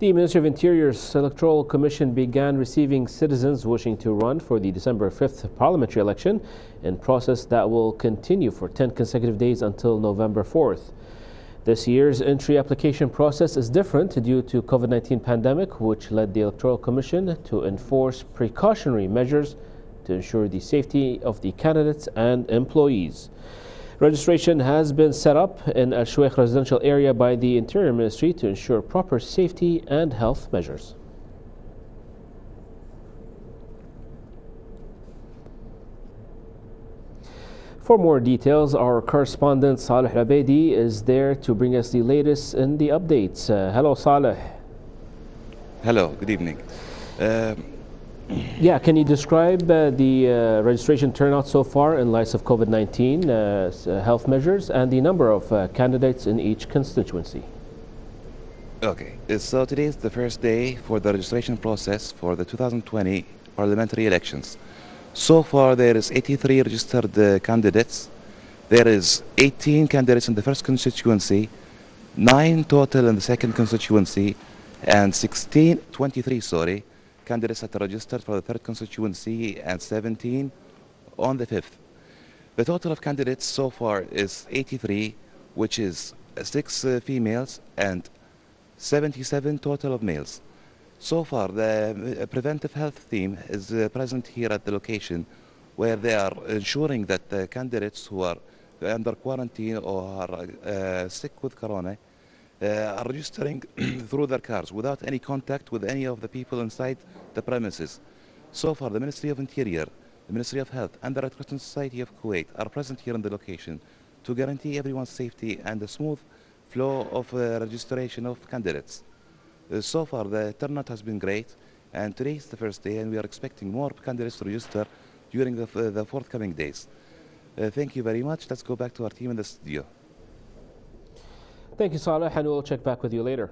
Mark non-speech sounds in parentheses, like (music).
The Ministry of Interior's Electoral Commission began receiving citizens wishing to run for the December 5th parliamentary election, a process that will continue for 10 consecutive days until November 4th. This year's entry application process is different due to COVID-19 pandemic, which led the Electoral Commission to enforce precautionary measures to ensure the safety of the candidates and employees. Registration has been set up in Al Shuwaykh residential area by the Interior Ministry to ensure proper safety and health measures. For more details, our correspondent Saleh Abedi is there to bring us the latest in the updates. Uh, hello, Saleh. Hello, good evening. Uh, yeah, can you describe uh, the uh, registration turnout so far in light of COVID 19 uh, uh, health measures and the number of uh, candidates in each constituency? okay, so today is the first day for the registration process for the 2020 parliamentary elections. So far, there is 83 registered uh, candidates. There is 18 candidates in the first constituency, 9 total in the second constituency, and 16, 23, sorry, candidates that are registered for the third constituency and 17 on the fifth. The total of candidates so far is 83, which is 6 uh, females and 77 total of males. So far, the uh, preventive health team is uh, present here at the location where they are ensuring that the candidates who are under quarantine or are uh, sick with corona are registering (clears throat) through their cars without any contact with any of the people inside the premises. So far, the Ministry of Interior, the Ministry of Health, and the Red Crescent Society of Kuwait are present here in the location to guarantee everyone's safety and the smooth flow of uh, registration of candidates. Uh, so far, the turnout has been great, and today is the first day, and we are expecting more candidates to register during the, the forthcoming days. Uh, thank you very much. Let's go back to our team in the studio. Thank you, Saleh, and we'll check back with you later.